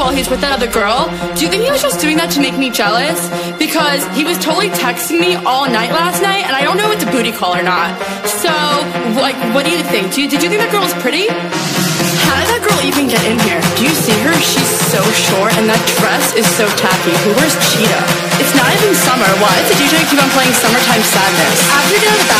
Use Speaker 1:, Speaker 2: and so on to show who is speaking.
Speaker 1: while he's with that other girl. Do you think he was just doing that to make me jealous? Because he was totally texting me all night last night, and I don't know if it's a booty call or not. So, like, what do you think? Do you, did you think that girl was pretty? How did that girl even get in here? Do you see her? She's so short, and that dress is so tacky. Who wears cheetah? It's not even summer. Why does the DJ keep on playing Summertime Sadness? After you out of the